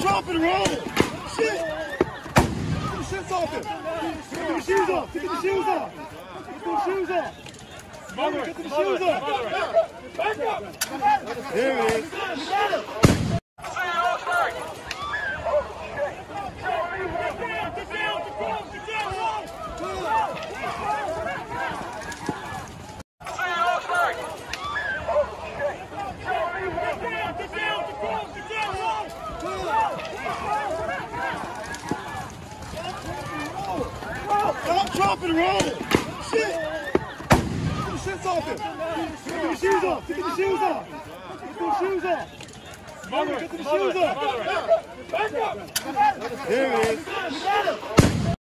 drop and roll. Shit. Get the shits off him. Get the shoes off. Get the shoes off. Get the shoes off. Get the shoes off. Back up. There it is. Stop, drop, and roll. Shit. Get the shits off him. Get the shoes off. Get the shoes off. Get the shoes off. Get the shoes off.